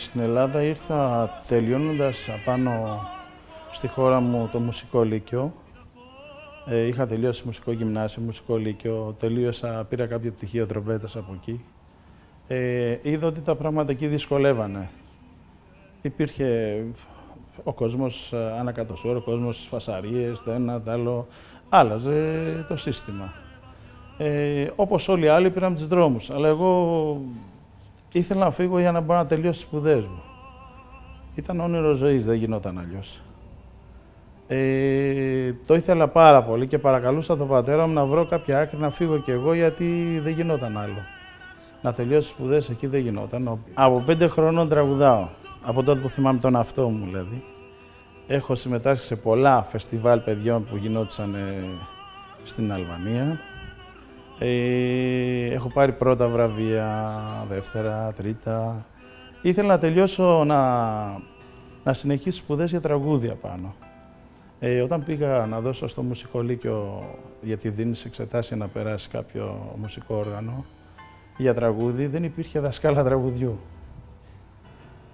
Στην Ελλάδα ήρθα τελειώνοντας απάνω στη χώρα μου το μουσικό λύκειο. Ε, είχα τελειώσει μουσικό γυμνάσιο, μουσικό λύκειο, τελείωσα, πήρα κάποιο πτυχίο τρομπέτας από εκεί. Ε, είδα ότι τα πράγματα εκεί δυσκολεύανε. Υπήρχε ο κόσμος ε, ανακατοσούρο, ο κόσμος φασαρίες, το ένα, το άλλο. Άλλαζε το σύστημα. Ε, όπως όλοι οι άλλοι πήραμε τους δρόμους, αλλά εγώ ήθελα να φύγω για να μπορώ να τελειώσω τις σπουδές μου. Ήταν όνειρο ζωής, δεν γινόταν αλλιώς. Ε, το ήθελα πάρα πολύ και παρακαλούσα τον πατέρα μου να βρω κάποια άκρη να φύγω κι εγώ γιατί δεν γινόταν άλλο. Να τελειώσω τις σπουδές εκεί δεν γινόταν. Από πέντε χρονών τραγουδάω. Από τότε που θυμάμαι τον αυτό μου δηλαδή. Έχω συμμετάσχει σε πολλά φεστιβάλ παιδιών που γινόντουσαν ε, στην Αλβανία. Ε, έχω πάρει πρώτα βραβεία, δεύτερα, τρίτα. Ήθελα να τελειώσω να, να συνεχίσω σπουδές για τραγούδια πάνω. Ε, όταν πήγα να δώσω στο μουσικό λύκειο, γιατί δίνεις εξετάσεις να περάσει κάποιο μουσικό όργανο, για τραγούδι, δεν υπήρχε δασκάλα τραγουδιού.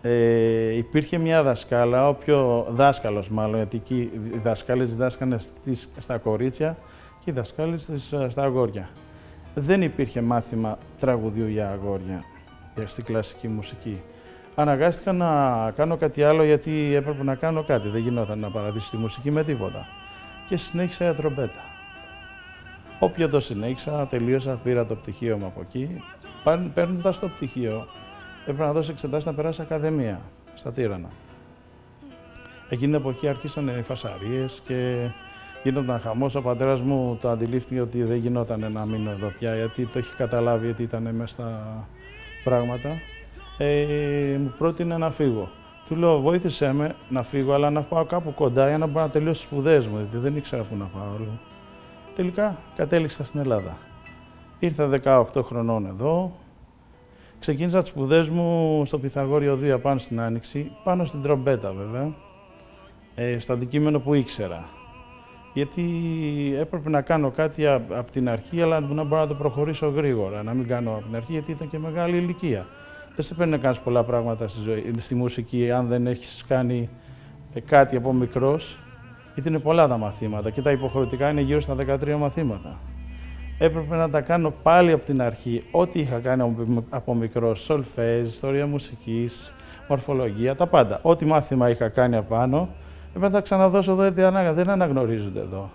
Ε, υπήρχε μια δασκάλα, όποιο δάσκαλος μάλλον, γιατί εκεί οι δασκάλες διδάσκανε στις, στα κορίτσια και οι δασκάλες στις, στα αγόρια. Δεν υπήρχε μάθημα τραγουδιού για αγόρια, για στη κλασική μουσική. Αναγκάστηκα να κάνω κάτι άλλο γιατί έπρεπε να κάνω κάτι. Δεν γινόταν να παρατήσω τη μουσική με τίποτα. Και συνέχισα για τρομπέτα. Όποιο το συνέχισα, τελείωσα, πήρα το πτυχίο μου από εκεί. Παίρνοντας το πτυχίο, έπρεπε να δώσω εξετάσεις να περάσει ακαδημία στα Τύρανα. Εκείνη από εκεί άρχισαν οι φασαρίες και γίνονταν χαμός. Ο πατέρας μου το αντιλήφθηκε ότι δεν γινόταν να μείνω εδώ πια, γιατί το έχει καταλάβει ότι ήταν μέσα στα πράγματα. Ε, μου πρότεινε να φύγω. Του λέω: Βοήθησέ με να φύγω, αλλά να πάω κάπου κοντά για να μπορώ να τελειώσω τις σπουδές μου, γιατί δεν ήξερα πού να πάω άλλο. Τελικά κατέληξα στην Ελλάδα. Ήρθα 18 χρονών εδώ. Ξεκίνησα τις σπουδές μου στο Πυθαγόριο 2 πάνω στην Άνοιξη, πάνω στην τρομπέτα βέβαια, ε, στο αντικείμενο που ήξερα. Γιατί έπρεπε να κάνω κάτι από την αρχή, αλλά να μπορώ να το προχωρήσω γρήγορα. Να μην κάνω από την αρχή, γιατί ήταν και μεγάλη ηλικία. Δεν σε παίρνει να κάνει πολλά πράγματα στη, ζωή, στη μουσική, αν δεν έχεις κάνει ε, κάτι από μικρός. Γιατί είναι πολλά τα μαθήματα και τα υποχρεωτικά είναι γύρω στα 13 μαθήματα. Έπρεπε να τα κάνω πάλι από την αρχή, ό,τι είχα κάνει από μικρός, σολφέζ, ιστορία μουσικής, μορφολογία, τα πάντα. Ό,τι μάθημα είχα κάνει απάνω, έπρεπε να τα ξαναδώσω εδώ, δεν αναγνωρίζονται εδώ.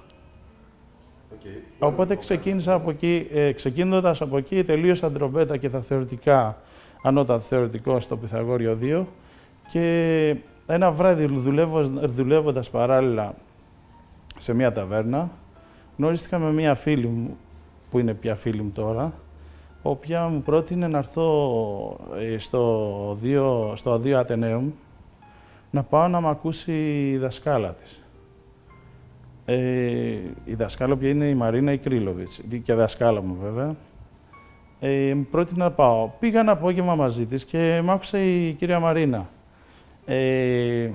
Okay. Οπότε ξεκίνησα από εκεί, ε, ξεκίνοντας από εκεί, τελείωσα τρομπέτα και τα θεωρητικά, ανώτατο θεωρητικό στο Πυθαγόριο 2 και ένα βράδυ δουλεύοντας παράλληλα σε μια ταβέρνα, γνωρίστηκα με μια φίλη μου, που είναι πια φίλη μου τώρα, οποία μου πρότεινε να έρθω ε, στο 2, στο 2 Ατενέουμ να πάω να με ακούσει η δασκάλα της. Ε, η δασκάλα που είναι η Μαρίνα Ικρίλοβιτς, και δασκάλα μου βέβαια. Ε, μου πρότεινε να πάω. Πήγα ένα απόγευμα μαζί της και μ' άκουσε η κυρία Μαρίνα. Ε,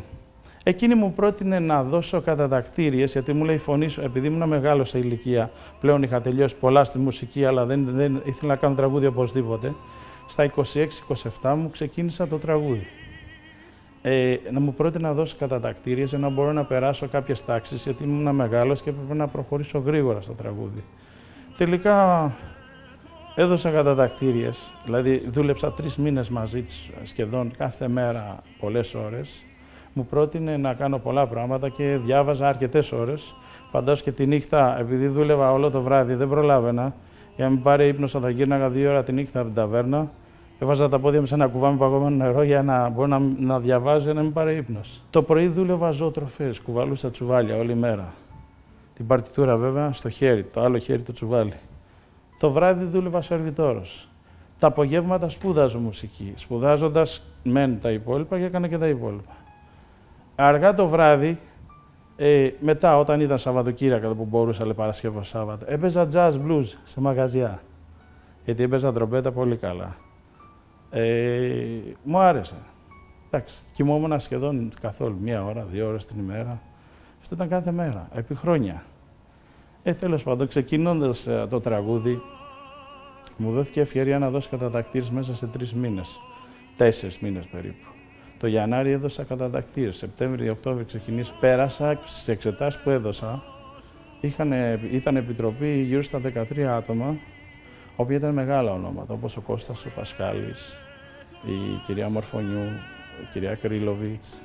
εκείνη μου πρότεινε να δώσω κατατακτήριες, γιατί μου λέει φωνή σου, επειδή ήμουν μεγάλος σε ηλικία, πλέον είχα τελειώσει πολλά στη μουσική, αλλά δεν, δεν ήθελα να κάνω τραγούδι οπωσδήποτε. Στα 26-27 μου ξεκίνησα το τραγούδι ε, να μου πρότεινε να δώσει κατατακτήριες για να μπορώ να περάσω κάποιες τάξεις, γιατί ήμουν μεγάλος και έπρεπε να προχωρήσω γρήγορα στο τραγούδι. Τελικά έδωσα κατατακτήριες, δηλαδή δούλεψα τρεις μήνες μαζί της σχεδόν κάθε μέρα πολλές ώρες. Μου πρότεινε να κάνω πολλά πράγματα και διάβαζα αρκετές ώρες. Φαντάζομαι και τη νύχτα, επειδή δούλευα όλο το βράδυ, δεν προλάβαινα. Για να μην πάρει ύπνος, θα γύρναγα δύο ώρα τη νύχτα από την ταβέρνα Έβαζα τα πόδια μου σε ένα κουβάμι παγωμένο νερό για να μπορώ να, να διαβάζω για να μην πάρει ύπνος. Το πρωί δούλευα ζωοτροφές, κουβαλούσα τσουβάλια όλη μέρα. Την παρτιτούρα βέβαια στο χέρι, το άλλο χέρι το τσουβάλι. Το βράδυ δούλευα σερβιτόρος. Τα απογεύματα σπούδαζω μουσική. Σπουδάζοντας μεν τα υπόλοιπα και έκανα και τα υπόλοιπα. Αργά το βράδυ, ε, μετά όταν ήταν Σαββατοκύριακα που μπορούσα, λέει Παρασκευό Σάββατο, έπαιζα jazz blues σε μαγαζιά. Γιατί έπαιζα τρομπέτα πολύ καλά. Ε, μου άρεσε. Εντάξει, κοιμόμουν σχεδόν καθόλου, μία ώρα, δύο ώρες την ημέρα. Αυτό ήταν κάθε μέρα, επί χρόνια. Ε, τέλος πάντων, ξεκινώντας ε, το τραγούδι, μου δόθηκε ευκαιρία να δώσω κατατακτήρες μέσα σε τρεις μήνες. Τέσσερις μήνες περίπου. Το Γιαννάρη έδωσα κατατακτήρες. Σεπτέμβριο, Οκτώβριο ξεκινήσει. Πέρασα στις εξετάσεις που έδωσα. Είχαν, ήταν επιτροπή γύρω στα 13 άτομα, οποία ήταν μεγάλα ονόματα, όπως ο Κώστας ο Πασκάλης, η κυρία Μορφωνιού, η κυρία Κρίλοβιτς,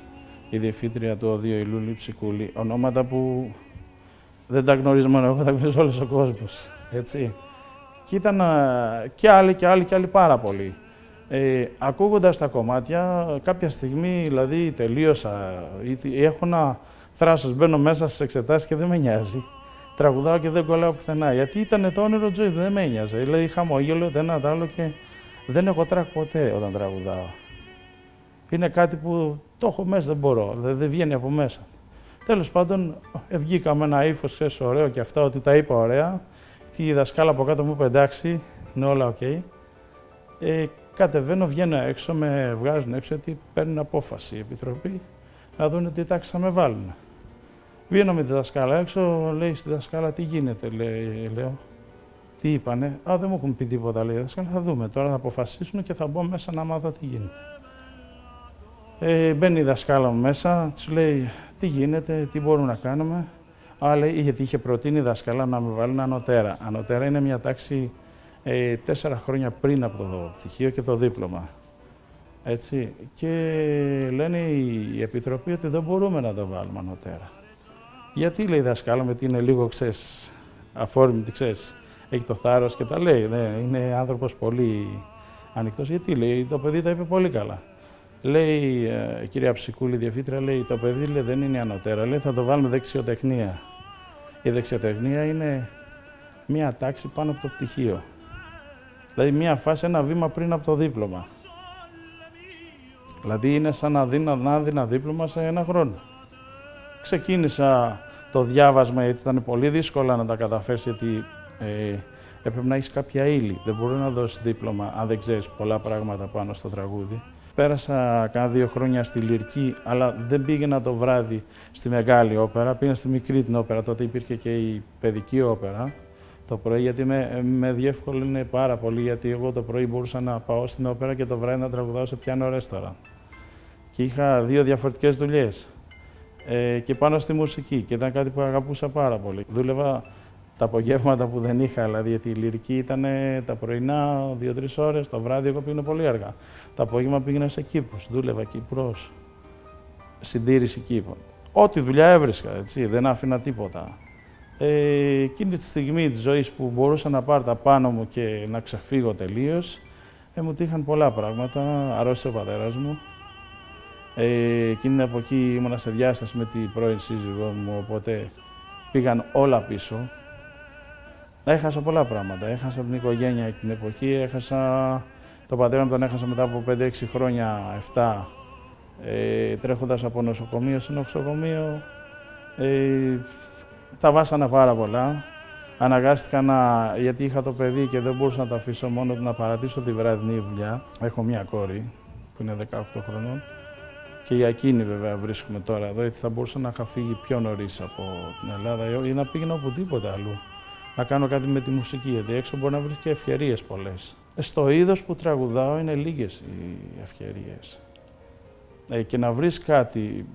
η διευθύντρια του ΟΔΙΟ, η Λούλη Ψικούλη. Ονόματα που δεν τα γνωρίζω μόνο εγώ, τα γνωρίζω όλος ο κόσμος. Έτσι. Και ήταν και άλλοι και άλλοι και άλλοι πάρα πολλοί. Ε, ακούγοντας τα κομμάτια, κάποια στιγμή δηλαδή τελείωσα, ή, έχω ένα θράσος, μπαίνω μέσα στις εξετάσεις και δεν με νοιάζει. Τραγουδάω και δεν κολλάω πουθενά, γιατί ήταν το όνειρο ζωής, δεν με νοιάζει. Δηλαδή χαμόγελο, ένα άλλο και δεν έχω τρακ ποτέ όταν τραγουδάω. Είναι κάτι που το έχω μέσα, δεν μπορώ, δηλαδή δεν βγαίνει από μέσα. Τέλος πάντων, βγήκα με ένα ύφος, ωραίο και αυτά, ότι τα είπα ωραία. η δασκάλα από κάτω μου είπε εντάξει, είναι όλα OK. Okay. Ε, κατεβαίνω, βγαίνω έξω, με βγάζουν έξω γιατί παίρνουν απόφαση η Επιτροπή να δουν τι τάξη θα με βάλουν. Βγαίνω με τη δασκάλα έξω, λέει στη δασκάλα τι γίνεται, λέει, λέω. Τι είπανε, Α, δεν μου έχουν πει τίποτα, λέει η δασκάλα, θα δούμε τώρα, θα αποφασίσουν και θα μπω μέσα να μάθω τι γίνεται. Ε, μπαίνει η δασκάλα μου μέσα, του λέει τι γίνεται, τι μπορούμε να κάνουμε. Α, λέει, γιατί είχε προτείνει η δασκάλα να με βάλουν ανωτέρα. Ανωτέρα είναι μια τάξη ε, τέσσερα χρόνια πριν από το πτυχίο και το δίπλωμα. Έτσι. Και λένε η Επιτροπή ότι δεν μπορούμε να το βάλουμε ανωτέρα. Γιατί λέει η δασκάλα με ότι είναι λίγο, ξέρεις, αφόρμητη, ξέρεις, έχει το θάρρος και τα λέει. Ναι, είναι άνθρωπος πολύ ανοιχτός. Γιατί λέει, το παιδί τα είπε πολύ καλά. Λέει ε, η κυρία Ψικούλη, διευθύντρια, λέει το παιδί λέει, δεν είναι ανωτέρα, λέει θα το βάλουμε δεξιοτεχνία. Η δεξιοτεχνία είναι μία τάξη πάνω από το πτυχίο. Δηλαδή μία φάση, ένα βήμα πριν από το δίπλωμα. Δηλαδή είναι σαν να δίνω ένα δίπλωμα σε ένα χρόνο. Ξεκίνησα το διάβασμα γιατί ήταν πολύ δύσκολα να τα καταφέρεις γιατί ε, έπρεπε να έχεις κάποια ύλη. Δεν μπορεί να δώσει δίπλωμα αν δεν ξέρεις πολλά πράγματα πάνω στο τραγούδι. Πέρασα κάνα δύο χρόνια στη Λυρική, αλλά δεν πήγαινα το βράδυ στη μεγάλη όπερα. Πήγαινα στη μικρή την όπερα. Τότε υπήρχε και η παιδική όπερα το πρωί, γιατί με, με διεύκολυνε πάρα πολύ. Γιατί εγώ το πρωί μπορούσα να πάω στην όπερα και το βράδυ να τραγουδάω σε πιάνο ρέστορα. Και είχα δύο διαφορετικές δουλειές. Ε, και πάνω στη μουσική. Και ήταν κάτι που αγαπούσα πάρα πολύ. Δούλευα τα απογεύματα που δεν είχα, δηλαδή γιατί η λυρική ήταν τα πρωινά δύο-τρεις ώρες, το βράδυ εγώ πήγαινα πολύ αργά. Τα απόγευμα πήγαινα σε κήπου, δούλευα Κύπρος, συντήρηση κήπων. Ό,τι δουλειά έβρισκα, έτσι, δεν άφηνα τίποτα. Ε, εκείνη τη στιγμή της ζωής που μπορούσα να πάρω τα πάνω μου και να ξεφύγω τελείως, ε, μου τύχαν πολλά πράγματα. Αρρώστησε ο πατέρας μου. Ε, εκείνη από εκεί ήμουνα σε διάσταση με την πρώην σύζυγό μου, οπότε πήγαν όλα πίσω. Έχασα πολλά πράγματα. Έχασα την οικογένεια την εποχή, έχασα τον πατέρα μου τον έχασα μετά από 5-6 χρόνια, 7, ε, τρέχοντας από νοσοκομείο σε νοσοκομείο. Ε, τα βάσανα πάρα πολλά. Αναγκάστηκα να, γιατί είχα το παιδί και δεν μπορούσα να το αφήσω μόνο να παρατήσω τη βραδινή δουλειά. Έχω μία κόρη που είναι 18 χρονών και για εκείνη βέβαια βρίσκουμε τώρα εδώ, γιατί θα μπορούσα να είχα φύγει πιο νωρίς από την Ελλάδα ή να πήγαινα οπουδήποτε αλλού να κάνω κάτι με τη μουσική, γιατί έξω μπορεί να βρεις και ευκαιρίες πολλές. Στο είδος που τραγουδάω είναι λίγες οι ευκαιρίες. Ε, και να βρεις κάτι,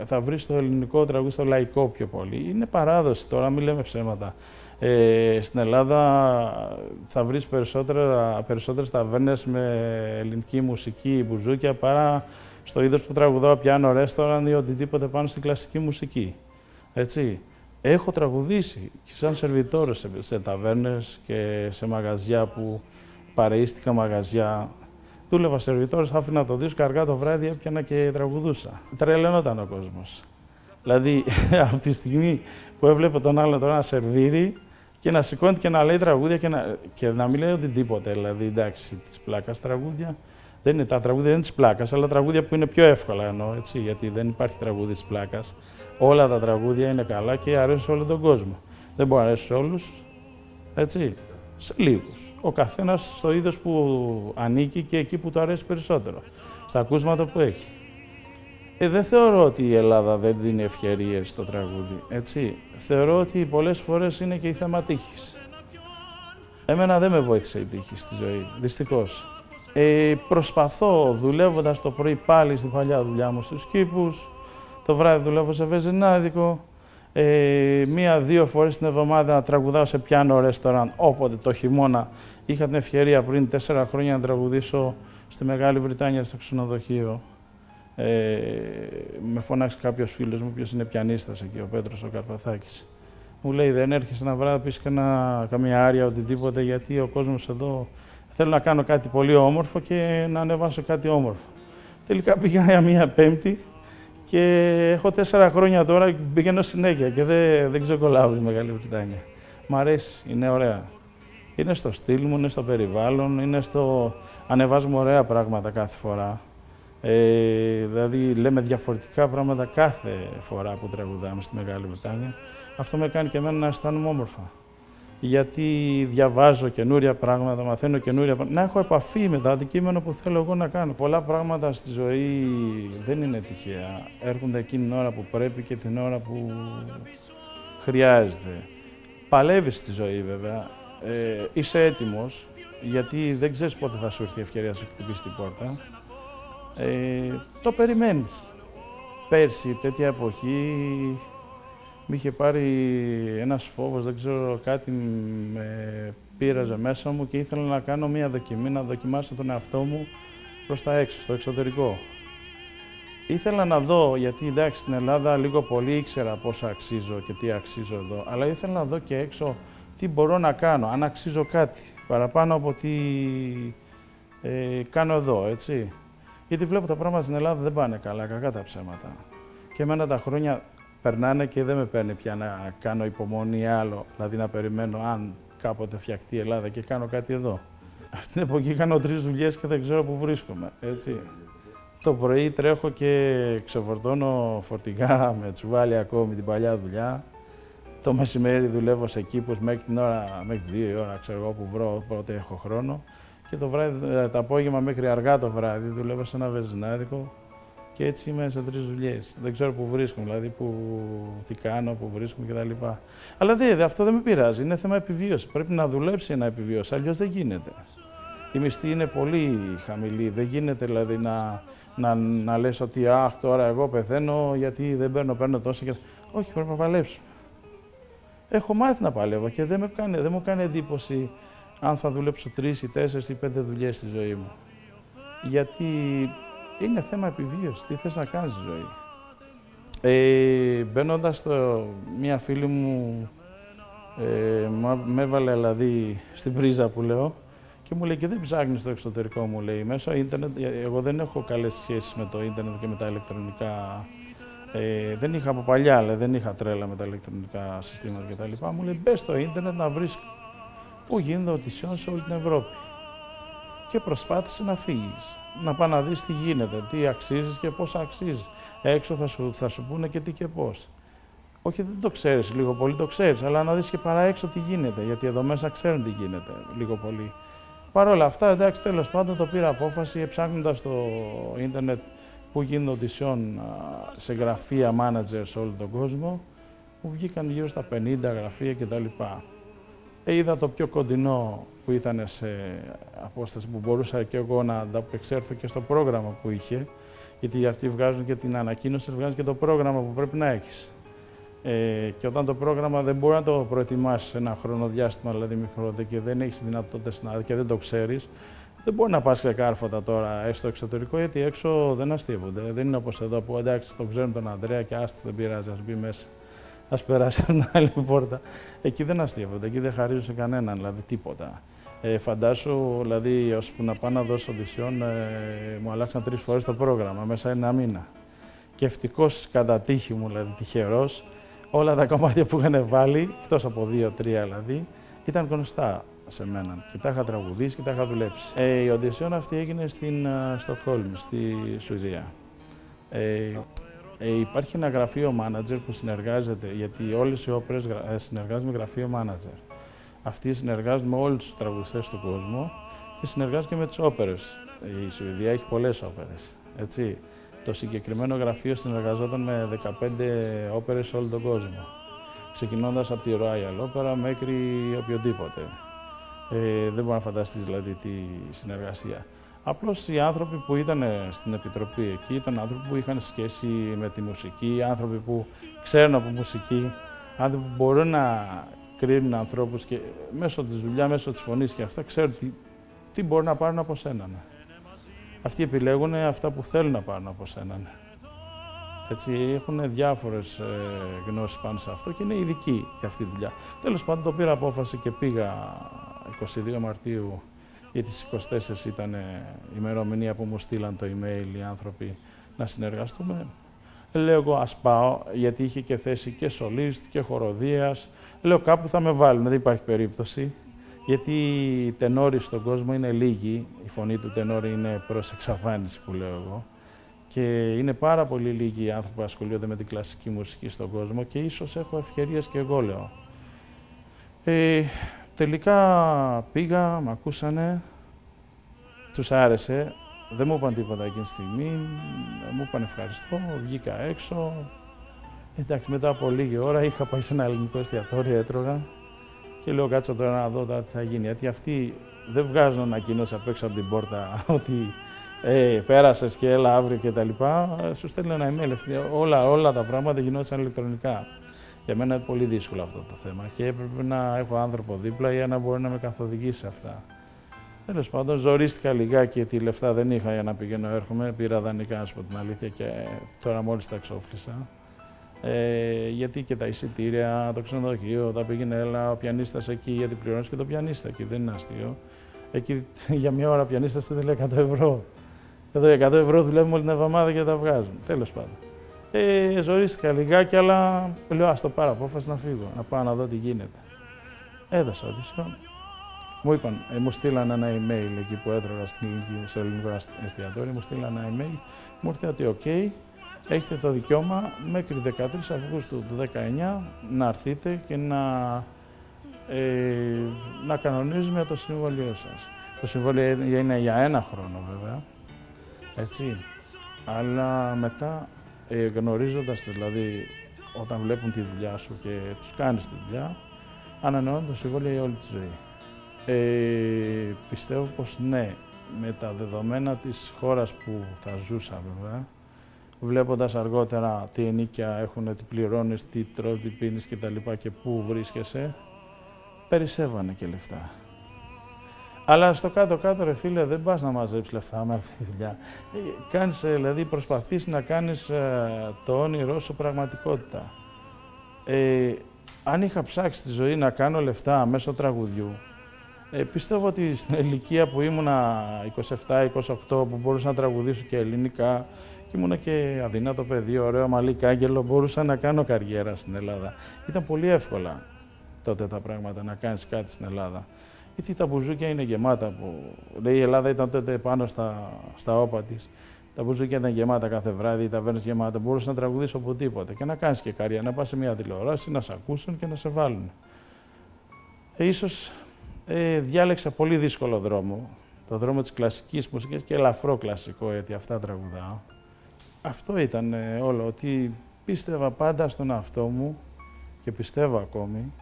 ε, θα βρεις το ελληνικό τραγούδι στο λαϊκό πιο πολύ. Είναι παράδοση τώρα, μην λέμε ψέματα. Ε, στην Ελλάδα θα βρεις περισσότερα, περισσότερες ταβέρνες με ελληνική μουσική, μπουζούκια, παρά στο είδος που τραγουδάω πιάνω ρέστοραν ή οτιδήποτε πάνω στην κλασική μουσική. Έτσι. Έχω τραγουδήσει και σαν σερβιτόρος σε, σε ταβέρνες και σε μαγαζιά που παρείστηκα μαγαζιά. Δούλευα σερβιτόρος, άφηνα το δίσκο, αργά το βράδυ έπιανα και τραγουδούσα. Τρελαινόταν ο κόσμος. Δηλαδή, από τη στιγμή που έβλεπε τον άλλο τώρα να σερβίρει και να σηκώνει και να λέει τραγούδια και να, και να μην λέει οτιδήποτε. Δηλαδή, εντάξει, της πλάκας τραγούδια. Δεν είναι τα τραγούδια δεν είναι της πλάκας, αλλά τραγούδια που είναι πιο εύκολα εννοώ, έτσι, γιατί δεν υπάρχει τραγούδι της πλάκας. Όλα τα τραγούδια είναι καλά και αρέσουν σε όλο τον κόσμο. Δεν μπορεί να αρέσει σε όλους, έτσι, σε λίγους. Ο καθένας στο είδος που ανήκει και εκεί που του αρέσει περισσότερο. Στα ακούσματα που έχει. Ε, δεν θεωρώ ότι η Ελλάδα δεν δίνει ευκαιρίες στο τραγούδι. Έτσι. Θεωρώ ότι πολλές φορές είναι και η θέμα τύχης. Εμένα δεν με βοήθησε η τύχη στη ζωή, δυστυχώς. Ε, προσπαθώ δουλεύοντας το πρωί πάλι στην παλιά δουλειά μου στους κήπους. Το βράδυ δουλεύω σε βεζινάδικο. Ε, Μία-δύο φορές την εβδομάδα να τραγουδάω σε πιάνο ρεστοράν. Όποτε το χειμώνα είχα την ευκαιρία πριν τέσσερα χρόνια να τραγουδήσω στη Μεγάλη Βρυτάνια στο ξενοδοχείο. Ε, με φωνάξει κάποιος φίλος μου, ποιος είναι πιανίστας εκεί, ο Πέτρος ο Καρπαθάκης. Μου λέει: Δεν έρχεσαι ένα βράδυ πεις κανένα, καμία άρια, οτιδήποτε, γιατί ο κόσμος εδώ θέλω να κάνω κάτι πολύ όμορφο και να ανεβάσω κάτι όμορφο. Τελικά πήγα για μία Πέμπτη και έχω τέσσερα χρόνια τώρα και πηγαίνω συνέχεια και δεν, δεν ξεκολλάω τη Μεγάλη Βρυτάνια. Μ' αρέσει, είναι ωραία. Είναι στο στυλ μου, είναι στο περιβάλλον, είναι στο... Ανεβάζουμε ωραία πράγματα κάθε φορά. Ε, δηλαδή λέμε διαφορετικά πράγματα κάθε φορά που τραγουδάμε στη Μεγάλη Βρετάνια. Αυτό με κάνει και εμένα να αισθάνομαι όμορφα. Γιατί διαβάζω καινούρια πράγματα, μαθαίνω καινούρια πράγματα. Να έχω επαφή με το αντικείμενο που θέλω εγώ να κάνω. Πολλά πράγματα στη ζωή δεν είναι τυχαία. Έρχονται εκείνη την ώρα που πρέπει και την ώρα που χρειάζεται. Παλεύεις στη ζωή βέβαια. Ε, είσαι έτοιμος, γιατί δεν ξέρεις πότε θα σου έρθει η ευκαιρία να σου χτυπήσει την πόρτα ε, το περιμένεις. Πέρσι, τέτοια εποχή, με είχε πάρει ένας φόβος, δεν ξέρω, κάτι με πείραζε μέσα μου και ήθελα να κάνω μία δοκιμή, να δοκιμάσω τον εαυτό μου προς τα έξω, στο εξωτερικό. Ήθελα να δω, γιατί εντάξει στην Ελλάδα λίγο πολύ ήξερα πόσο αξίζω και τι αξίζω εδώ, αλλά ήθελα να δω και έξω τι μπορώ να κάνω, αν αξίζω κάτι, παραπάνω από τι ε, κάνω εδώ, έτσι. Γιατί βλέπω τα πράγματα στην Ελλάδα δεν πάνε καλά, κακά τα ψέματα. Και εμένα τα χρόνια περνάνε και δεν με παίρνει πια να κάνω υπομονή ή άλλο, δηλαδή να περιμένω αν κάποτε φτιαχτεί η Ελλάδα και κάνω κάτι εδώ. Αυτή την εποχή κάνω τρεις δουλειές και δεν ξέρω πού βρίσκομαι. Έτσι. Το πρωί τρέχω και ξεφορτώνω φορτηγά με τσουβάλι ακόμη την παλιά δουλειά. Το μεσημέρι δουλεύω σε κήπους μέχρι την ώρα, μέχρι τις 2 η ώρα, ξέρω εγώ που βρω, πότε έχω χρόνο και το, βράδυ, ε, το απόγευμα μέχρι αργά το βράδυ δουλεύω σε ένα βεζινάδικο και έτσι είμαι σε τρεις δουλειές. Δεν ξέρω πού βρίσκομαι, δηλαδή που, τι κάνω, πού βρίσκομαι κτλ. Αλλά δε, αυτό δεν με πειράζει. Είναι θέμα επιβίωσης. Πρέπει να δουλέψει να επιβιώσει. Αλλιώς δεν γίνεται. Η μισθή είναι πολύ χαμηλή. Δεν γίνεται δηλαδή να, να, να λες ότι αχ τώρα εγώ πεθαίνω γιατί δεν παίρνω, παίρνω τόσο και... Όχι, πρέπει να παλέψουμε. Έχω μάθει να παλεύω και δεν, με κάνει, δεν μου κάνει εντύπωση αν θα δουλέψω τρεις ή τέσσερις ή πέντε δουλειές στη ζωή μου. Γιατί είναι θέμα επιβίωσης. Τι θες να κάνεις στη ζωή; Ε, Μπαίνοντας στο, μία φίλη μου ε, με έβαλε δηλαδή στην πρίζα που λέω και μου λέει και δεν ψάχνεις στο εξωτερικό μου λέει μέσω ίντερνετ, εγώ δεν έχω καλές σχέσεις με το ίντερνετ και με τα ηλεκτρονικά ε, δεν είχα από παλιά, αλλά δεν είχα τρέλα με τα ηλεκτρονικά συστήματα κτλ. Μου λέει μπες στο ίντερνετ να βρεις που γίνονται οτισιόν σε όλη την Ευρώπη. Και προσπάθησε να φύγεις. Να πάει να δεις τι γίνεται, τι αξίζεις και πώ αξίζεις. Έξω θα σου, θα σου πούνε και τι και πώς. Όχι, δεν το ξέρεις λίγο πολύ, το ξέρεις, αλλά να δεις και παρά έξω τι γίνεται. Γιατί εδώ μέσα ξέρουν τι γίνεται λίγο πολύ. Παρ' όλα αυτά, εντάξει, τέλος πάντων το πήρα απόφαση ψάχνοντας το ίντερνετ που γίνονται οντισιόν σε γραφεία manager σε όλο τον κόσμο. Μου βγήκαν γύρω στα 50 γραφεία κτλ. Ε, είδα το πιο κοντινό που ήταν σε απόσταση που μπορούσα και εγώ να ανταπεξέλθω και στο πρόγραμμα που είχε, γιατί αυτοί βγάζουν και την ανακοίνωση, βγάζουν και το πρόγραμμα που πρέπει να έχεις. Ε, και όταν το πρόγραμμα δεν μπορεί να το προετοιμάσεις ένα χρονοδιάστημα, δηλαδή μικρό, και δεν έχεις δυνατότητες να και δεν το ξέρεις, δεν μπορεί να πας ξεκάρφωτα τώρα στο εξωτερικό, γιατί έξω δεν αστείβονται. Δεν είναι όπως εδώ που εντάξει, το ξέρουν τον Ανδρέα και άστι δεν πειράζει, ας μπει μέσα ας περάσει από την άλλη πόρτα. Εκεί δεν αστείευονται, εκεί δεν χαρίζουν σε κανέναν, δηλαδή τίποτα. Ε, φαντάσου, δηλαδή, ώσπου να πάω να δώσω οντισιόν, ε, μου αλλάξαν τρεις φορές το πρόγραμμα μέσα ένα μήνα. και ευτυχώς κατά τύχη μου, δηλαδή τυχερός, όλα τα κομμάτια που είχαν βάλει, εκτός από δύο-τρία δηλαδή, ήταν γνωστά σε μένα και τα είχα τραγουδήσει και τα είχα δουλέψει. Ε, η οντισιόν αυτή έγινε στην uh, Στοκχόλμη, στη Σουηδία. Ε, ε, υπάρχει ένα γραφείο manager που συνεργάζεται, γιατί όλες οι όπερες ε, συνεργάζονται με γραφείο manager. Αυτοί συνεργάζονται με όλους τους τραγουδιστές του κόσμου και συνεργάζονται και με τις όπερες. Η Σουηδία έχει πολλές όπερες, έτσι. Το συγκεκριμένο γραφείο συνεργαζόταν με 15 όπερες σε όλο τον κόσμο. Ξεκινώντας από τη Royal Opera μέχρι οποιοδήποτε. Ε, δεν μπορεί να φανταστείς δηλαδή τη συνεργασία. Απλώς οι άνθρωποι που ήταν στην Επιτροπή εκεί ήταν άνθρωποι που είχαν σχέση με τη μουσική, άνθρωποι που ξέρουν από μουσική, άνθρωποι που μπορούν να κρίνουν ανθρώπους και μέσω της δουλειά, μέσω της φωνής και αυτά, ξέρουν τι, τι μπορούν να πάρουν από σένα. Ναι. Αυτοί επιλέγουν αυτά που θέλουν να πάρουν από σένα. Ναι. Έτσι, έχουν διάφορες ε, γνώσεις πάνω σε αυτό και είναι ειδικοί για αυτή τη δουλειά. Τέλος πάντων, το πήρα απόφαση και πήγα 22 Μαρτίου γιατί στις 24 ήταν η ημερομηνία που μου στείλαν το email οι άνθρωποι να συνεργαστούμε. Λέω εγώ ας πάω, γιατί είχε και θέση και σολίστ και χοροδίας. Λέω κάπου θα με βάλουν, δεν υπάρχει περίπτωση. Γιατί οι τενόροι στον κόσμο είναι λίγοι, η φωνή του τενόρη είναι προς εξαφάνιση που λέω εγώ. Και είναι πάρα πολύ λίγοι οι άνθρωποι που ασχολούνται με την κλασική μουσική στον κόσμο και ίσως έχω ευκαιρίες και εγώ λέω. Ε, Τελικά πήγα, με ακούσανε, τους άρεσε, δεν μου είπαν τίποτα εκείνη τη στιγμή, μου είπαν ευχαριστώ, βγήκα έξω. Εντάξει, μετά από λίγη ώρα είχα πάει σε ένα ελληνικό εστιατόριο, έτρωγα και λέω κάτσε τώρα να δω τι θα γίνει. Γιατί αυτοί δεν βγάζουν ανακοίνωση απ' έξω από την πόρτα ότι ε, πέρασες και έλα αύριο και τα λοιπά. Σου στέλνει ένα email. Όλα, όλα τα πράγματα γινόντουσαν ηλεκτρονικά. Για μένα είναι πολύ δύσκολο αυτό το θέμα και έπρεπε να έχω άνθρωπο δίπλα για να μπορεί να με καθοδηγήσει σε αυτά. Τέλος πάντων, ζορίστηκα λιγάκι γιατί λεφτά δεν είχα για να πηγαίνω έρχομαι. Πήρα δανεικά, να σου πω την αλήθεια, και τώρα μόλις τα ξόφλησα. Ε, γιατί και τα εισιτήρια, το ξενοδοχείο, τα πήγαινε έλα, ο πιανίστας εκεί, γιατί πληρώνεις και το πιανίστα εκεί, δεν είναι αστείο. Εκεί για μια ώρα πιανίστας του λέει 100 ευρώ. Εδώ 100 ευρώ δουλεύουμε όλη την εβδομάδα και τα βγάζουν. Τέλος πάντων. Ε, ζορίστηκα λιγάκι, αλλά λέω ας το πάρω απόφαση να φύγω, να πάω να δω τι γίνεται. Έδωσα audition. Μου είπαν, ε, μου στείλαν ένα email εκεί που έτρωγα στο ελληνικό εστιατόριο, μου στείλαν ένα email, μου ήρθε ότι οκ, έχετε το δικαίωμα μέχρι 13 Αυγούστου του 2019 να έρθετε και να, ε, να κανονίζουμε το συμβόλαιο σας. Το συμβόλαιο είναι για ένα χρόνο βέβαια, έτσι, αλλά μετά ε, γνωρίζοντας δηλαδή όταν βλέπουν τη δουλειά σου και τους κάνεις τη δουλειά, ανανεώνουν το συμβόλαιο για όλη τη ζωή. Ε, πιστεύω πως ναι, με τα δεδομένα της χώρας που θα ζούσα βέβαια, βλέποντας αργότερα τι ενίκια έχουν, τι πληρώνεις, τι τρως, τι πίνεις και τα λοιπά και πού βρίσκεσαι, περισσεύανε και λεφτά. Αλλά στο κάτω-κάτω, ρε φίλε, δεν πας να μαζέψεις λεφτά με αυτή τη δουλειά. Ε, κάνεις, ε, δηλαδή, προσπαθείς να κάνεις ε, το όνειρό σου πραγματικότητα. Ε, αν είχα ψάξει τη ζωή να κάνω λεφτά μέσω τραγουδιού, ε, πιστεύω ότι στην ηλικία που ήμουνα 27-28, που μπορούσα να τραγουδήσω και ελληνικά, και ήμουνα και αδυνάτο παιδί, ωραίο μαλλί κάγκελο, μπορούσα να κάνω καριέρα στην Ελλάδα. Ήταν πολύ εύκολα τότε τα πράγματα, να κάνεις κάτι στην Ελλάδα. Γιατί τα μπουζούκια είναι γεμάτα. Που... Λέει η Ελλάδα ήταν τότε πάνω στα, στα όπα της. Τα μπουζούκια ήταν γεμάτα κάθε βράδυ, τα ταβέρνε γεμάτα. Μπορούσες να τραγουδήσεις οπουδήποτε και να κάνεις και καρία, να πας σε μια τηλεόραση, να σε ακούσουν και να σε βάλουν. Ε, ίσως ε, διάλεξα πολύ δύσκολο δρόμο. Το δρόμο της κλασικής μουσικής και ελαφρό κλασικό, γιατί αυτά τραγουδάω. Αυτό ήταν ε, όλο, ότι πίστευα πάντα στον εαυτό μου και πιστεύω ακόμη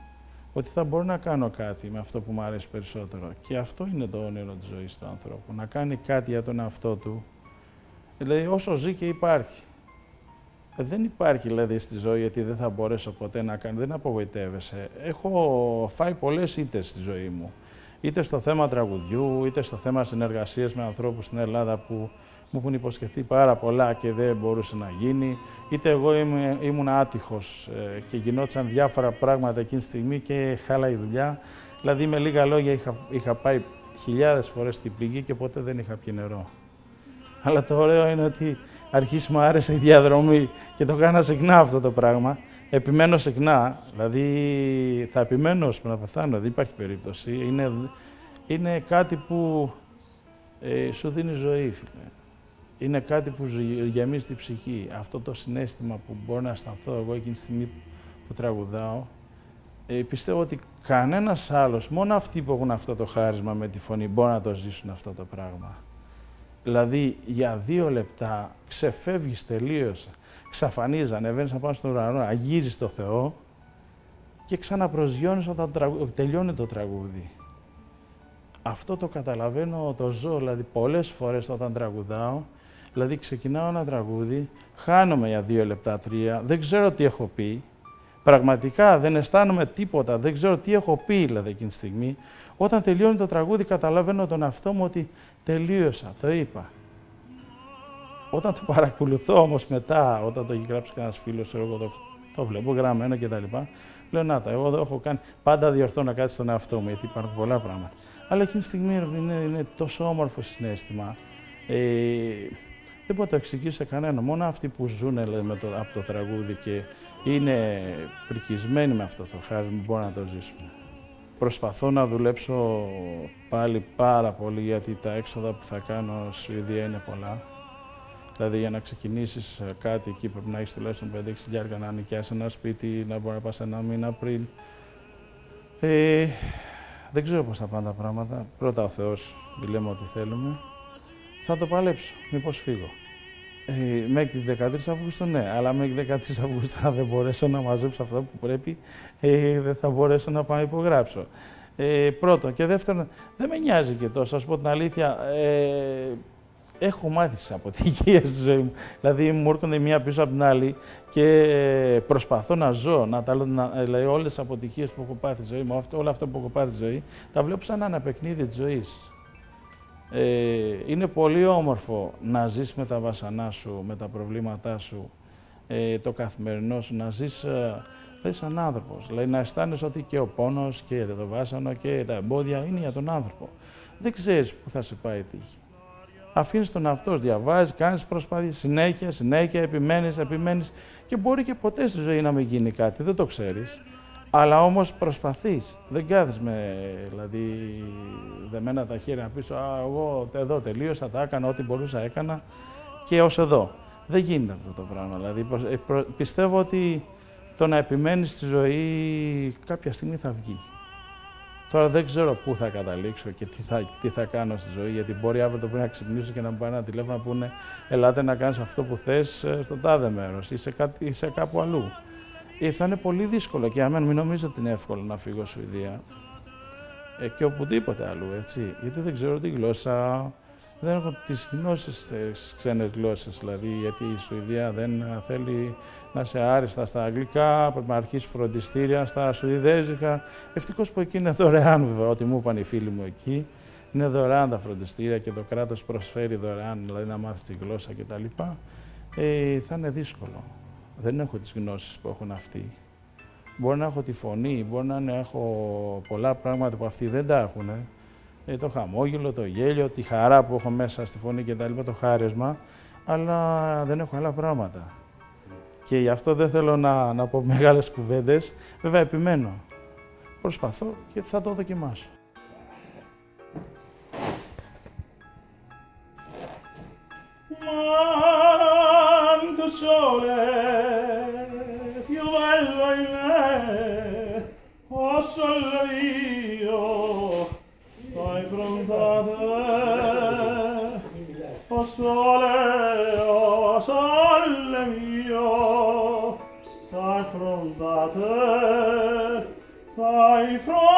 ότι θα μπορώ να κάνω κάτι με αυτό που μου αρέσει περισσότερο. Και αυτό είναι το όνειρο της ζωής του ανθρώπου, να κάνει κάτι για τον εαυτό του. Δηλαδή όσο ζει και υπάρχει. Δεν υπάρχει δηλαδή στη ζωή γιατί δεν θα μπορέσω ποτέ να κάνω, δεν απογοητεύεσαι. Έχω φάει πολλές ήττες στη ζωή μου. Είτε στο θέμα τραγουδιού, είτε στο θέμα συνεργασίας με ανθρώπους στην Ελλάδα που μου έχουν υποσχεθεί πάρα πολλά και δεν μπορούσε να γίνει, είτε εγώ ήμουν, ήμουν άτυχος ε, και γινόταν διάφορα πράγματα εκείνη τη στιγμή και χάλα η δουλειά. Δηλαδή με λίγα λόγια είχα, είχα πάει χιλιάδες φορές στην πηγή και ποτέ δεν είχα πιει νερό. Αλλά το ωραίο είναι ότι αρχίσει μου άρεσε η διαδρομή και το κάνα συχνά αυτό το πράγμα. Επιμένω συχνά, δηλαδή θα επιμένω ώσπου να πεθάνω, δεν υπάρχει περίπτωση. Είναι, είναι κάτι που ε, σου δίνει ζωή, φίλε. Είναι κάτι που ζ- γεμίζει την ψυχή. Αυτό το συνέστημα που μπορώ να αισθανθώ εγώ εκείνη τη στιγμή που τραγουδάω, ε, πιστεύω ότι κανένας άλλος, μόνο αυτοί που έχουν αυτό το χάρισμα με τη φωνή, μπορούν να το ζήσουν αυτό το πράγμα. Δηλαδή, για δύο λεπτά ξεφεύγεις τελείως, ξαφανίζεις, ανεβαίνεις να πάνω στον ουρανό, αγγίζεις το Θεό και ξαναπροσγειώνεις όταν τραγου- τελειώνει το τραγούδι. Αυτό το καταλαβαίνω, το ζω, δηλαδή πολλές φορές όταν τραγουδάω, δηλαδή ξεκινάω ένα τραγούδι, χάνομαι για δύο λεπτά, τρία, δεν ξέρω τι έχω πει, πραγματικά δεν αισθάνομαι τίποτα, δεν ξέρω τι έχω πει δηλαδή εκείνη τη στιγμή. Όταν τελειώνει το τραγούδι καταλαβαίνω τον εαυτό μου ότι τελείωσα, το είπα. Όταν το παρακολουθώ όμως μετά, όταν το έχει γράψει κανένας φίλος, εγώ το, το βλέπω γραμμένο κτλ. Λέω να τα, εγώ δεν έχω κάνει, πάντα διορθώνω κάτι στον εαυτό μου, γιατί υπάρχουν πολλά πράγματα. Αλλά εκείνη τη στιγμή είναι, είναι τόσο όμορφο συνέστημα. Ε, δεν μπορώ να το εξηγήσω σε κανένα. Μόνο αυτοί που ζουν δηλαδή, με το, από το τραγούδι και είναι πρικισμένοι με αυτό το χάρισμα μπορούν να το ζήσουν. Προσπαθώ να δουλέψω πάλι πάρα πολύ γιατί τα έξοδα που θα κάνω στη Σουηδία είναι πολλά. Δηλαδή για να ξεκινήσεις ε, κάτι εκεί πρέπει να έχεις τουλάχιστον 5-6 χιλιάρικα να νοικιάσεις ένα σπίτι, να μπορείς να πας ένα μήνα πριν. Ε, δεν ξέρω πώς θα πάνε τα πράγματα. Πρώτα ο Θεός, μιλάμε ό,τι θέλουμε. Θα το παλέψω, μήπως φύγω. Ε, μέχρι τη 13 Αυγούστου ναι, αλλά μέχρι 13 Αυγούστου αν δεν μπορέσω να μαζέψω αυτό που πρέπει, ε, δεν θα μπορέσω να πάω να υπογράψω. Ε, πρώτον. Και δεύτερον, δεν με νοιάζει και τόσο, ας πω την αλήθεια, ε, έχω μάθει τις αποτυχίες στη ζωή μου. Δηλαδή μου έρχονται μία πίσω από την άλλη και προσπαθώ να ζω, να τα, να, δηλαδή όλες τις αποτυχίες που έχω πάθει στη ζωή μου, αυτό, όλα αυτά που έχω πάθει στη ζωή, τα βλέπω σαν ένα παιχνίδι της ζωής. Ε, είναι πολύ όμορφο να ζεις με τα βασανά σου, με τα προβλήματά σου, ε, το καθημερινό σου, να ζεις ε, δηλαδή σαν άνθρωπος. Δηλαδή να αισθάνεσαι ότι και ο πόνος και το βάσανο και τα εμπόδια είναι για τον άνθρωπο. Δεν ξέρεις πού θα σε πάει η τύχη. Αφήνεις τον εαυτό σου, διαβάζεις, κάνεις προσπάθειες συνέχεια, συνέχεια, επιμένεις, επιμένεις και μπορεί και ποτέ στη ζωή να μην γίνει κάτι, δεν το ξέρεις. Αλλά όμως προσπαθείς. Δεν κάθεσαι με, δηλαδή, δεμένα τα χέρια να πεις «Α, εγώ εδώ τελείωσα, τα έκανα, ό,τι μπορούσα έκανα και ως εδώ». Δεν γίνεται αυτό το πράγμα. Δηλαδή, προ- ε, προ- πιστεύω ότι το να επιμένεις στη ζωή κάποια στιγμή θα βγει. Τώρα δεν ξέρω πού θα καταλήξω και τι θα, τι θα κάνω στη ζωή, γιατί μπορεί αύριο το πρωί να ξυπνήσω και να μου πάρει ένα τηλέφωνο να πούνε «Ελάτε να κάνεις αυτό που θες ε, στο τάδε μέρος ή σε, κάτι, ή σε κάπου αλλού». Ε, θα είναι πολύ δύσκολο και για μένα μην νομίζω ότι είναι εύκολο να φύγω Σουηδία ε, και οπουδήποτε αλλού, έτσι. Γιατί δεν ξέρω τη γλώσσα, δεν έχω τις γνώσεις στις ξένες γλώσσες, δηλαδή γιατί η Σουηδία δεν ε, θέλει να είσαι άριστα στα αγγλικά, πρέπει να αρχίσει φροντιστήρια στα σουηδέζικα. Ευτυχώς που εκεί είναι δωρεάν βέβαια, ό,τι μου είπαν οι φίλοι μου εκεί. Είναι δωρεάν τα φροντιστήρια και το κράτος προσφέρει δωρεάν, δηλαδή να μάθεις τη γλώσσα κτλ. Ε, θα είναι δύσκολο. Δεν έχω τις γνώσεις που έχουν αυτοί. Μπορεί να έχω τη φωνή, μπορεί να είναι- έχω πολλά πράγματα που αυτοί δεν τα έχουν. Ε, το χαμόγελο, το γέλιο, τη χαρά που έχω μέσα στη φωνή και τα λοιπά, το χάρισμα, αλλά δεν έχω άλλα πράγματα. Και γι' αυτό δεν θέλω να, να πω μεγάλες κουβέντες. Βέβαια, επιμένω. Προσπαθώ και θα το δοκιμάσω. sole più bello in me oh o oh sole oh mio fai pronta te o oh sole o oh sole mio fai pronta te fai pronta